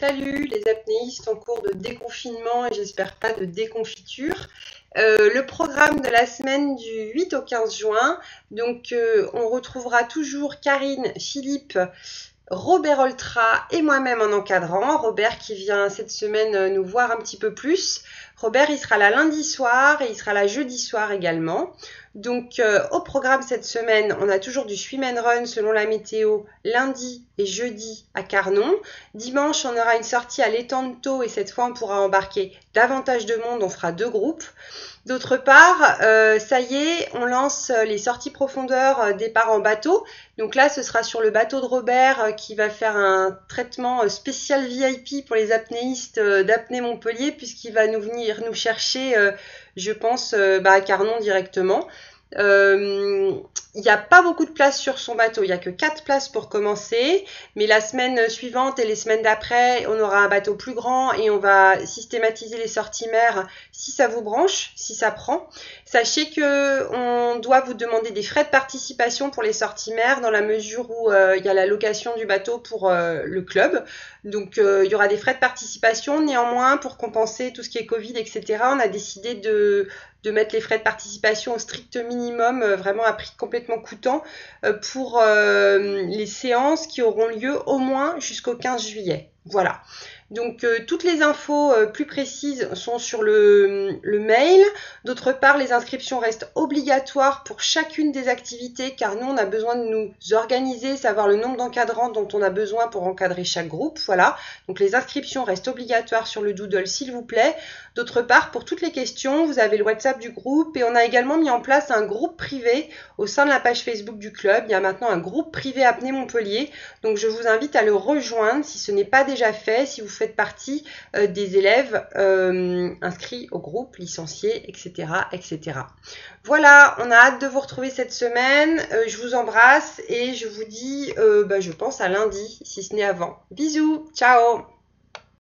Salut les apnéistes en cours de déconfinement et j'espère pas de déconfiture. Euh, le programme de la semaine du 8 au 15 juin. Donc euh, on retrouvera toujours Karine, Philippe, Robert Oltra et moi-même en encadrant. Robert qui vient cette semaine euh, nous voir un petit peu plus. Robert, il sera là lundi soir et il sera là jeudi soir également. Donc euh, au programme cette semaine, on a toujours du swim and run selon la météo lundi et jeudi à Carnon. Dimanche, on aura une sortie à l'étang et cette fois on pourra embarquer davantage de monde, on fera deux groupes. D'autre part, euh, ça y est, on lance les sorties profondeur euh, départ en bateau. Donc là, ce sera sur le bateau de Robert qui va faire un traitement spécial VIP pour les apnéistes d'apnée Montpellier puisqu'il va nous venir nous chercher, je pense, bah, à Carnon directement. Euh, il n'y a pas beaucoup de place sur son bateau, il n'y a que 4 places pour commencer, mais la semaine suivante et les semaines d'après, on aura un bateau plus grand et on va systématiser les sorties mer si ça vous branche, si ça prend. Sachez que on doit vous demander des frais de participation pour les sorties mer dans la mesure où euh, il y a la location du bateau pour euh, le club. Donc il y aura des frais de participation. Néanmoins, pour compenser tout ce qui est Covid, etc., on a décidé de, mettre les frais de participation au strict minimum, euh, vraiment à prix complètement coûtant, euh, pour euh, les séances qui auront lieu au moins jusqu'au 15 juillet. Voilà. Donc euh, toutes les infos euh, plus précises sont sur le, le mail. D'autre part, les inscriptions restent obligatoires pour chacune des activités car nous, on a besoin de nous organiser, savoir le nombre d'encadrants dont on a besoin pour encadrer chaque groupe. Voilà. Donc les inscriptions restent obligatoires sur le Doodle, s'il vous plaît. D'autre part, pour toutes les questions, vous avez le WhatsApp du groupe et on a également mis en place un groupe privé au sein de la page Facebook du club. Il y a maintenant un groupe privé Apnée Montpellier. Donc je vous invite à le rejoindre si ce n'est pas déjà fait, si vous faites partie euh, des élèves euh, inscrits au groupe, licenciés, etc., etc. Voilà, on a hâte de vous retrouver cette semaine. Euh, je vous embrasse et je vous dis, bah, je pense à lundi, si ce n'est avant. Bisous, ciao